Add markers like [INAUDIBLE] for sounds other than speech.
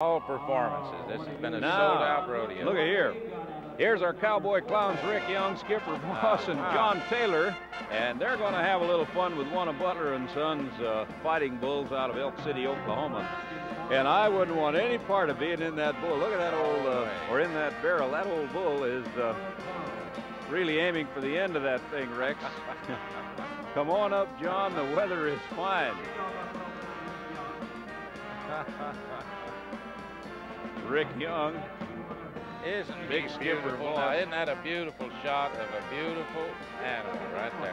all performances. This has been a sold-out rodeo. Look at here. Here's our cowboy clowns, Rick Young, Skipper Voss, and John Taylor, and they're going to have a little fun with one of Butler and Sons uh, fighting bulls out of Elk City, Oklahoma. And I wouldn't want any part of being in that bull. Look at that old, uh, or in that barrel. That old bull is uh, really aiming for the end of that thing, Rex. [LAUGHS] Come on up, John. The weather is fine. [LAUGHS] Rick Young. Isn't Big skipper isn't that a beautiful shot of a beautiful animal right there? It's a beautiful.